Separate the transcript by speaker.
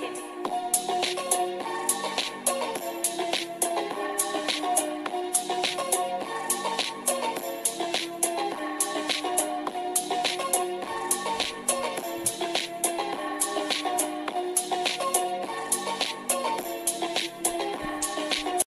Speaker 1: Nation.